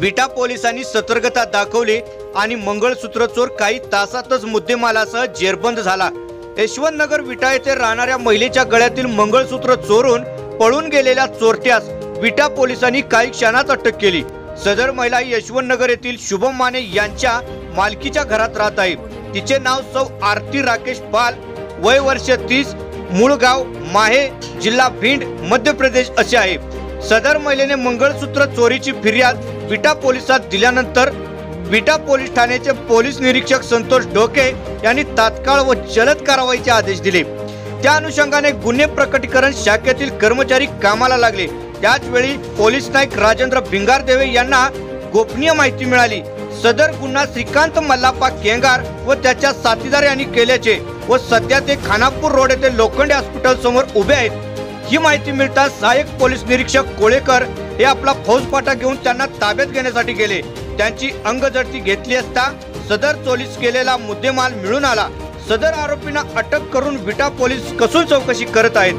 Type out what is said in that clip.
विटा पोलिसांनी सतर्कता दाखवली आणि मंगळसूत्र चोर काही तासातच मुद्देमालासह जेरबंद झाला. यशवंत नगर विटा येथे राहणाऱ्या महिलेच्या गळ्यातील मंगळसूत्र चोरून पळून गेलेल्या चोरट्यास विटा पोलिसांनी काही क्षणात अटक केली. सदर महिला यशवंत नगर येथील शुभम माने यांच्या मालकीच्या घरात राहत आहे. तिचे नाव सौ आरती राकेश पाल वय वर्ष तीस मूळ गाव माहे जिल्हा भिंड मध्य प्रदेश असे आहे. सदर महिलेने मंगळसूत्र चोरीची फिर्याद विटा पोलिसात दिल्यानंतर विटा पोलीस ठाण्याचे पोलीस निरीक्षक संतोष डोके यांनी तात्काळ व जलद कारवाईचे आदेश दिले. त्या अनुषंगाने गुन्हे प्रकटीकरण शाखेतील कर्मचारी कामाला लागले. त्याचवेळी पोलीस नाईक राजेंद्र भिंगारदेवे यांना गोपनीय माहिती मिळाली. सदर गुन्हा श्रीकांत मल्लाप्पा केंगार व त्याच्या साथीदार यांनी केल्याचे व सध्या ते खानापूर रोड येथे लोखंडे हॉस्पिटल समोर उभे आहेत. ही माहिती मिळताच सहाय्यक पोलीस निरीक्षक कोळेकर हे आपला फौजफाटा घेऊन त्यांना ताब्यात घेण्यासाठी गेले. त्यांची अंगजडती घेतली असता सदर चोलीस केलेला मुद्देमाल मिळून आला. सदर आरोपींना अटक करून विटा पोलीस कसून चौकशी करत आहेत?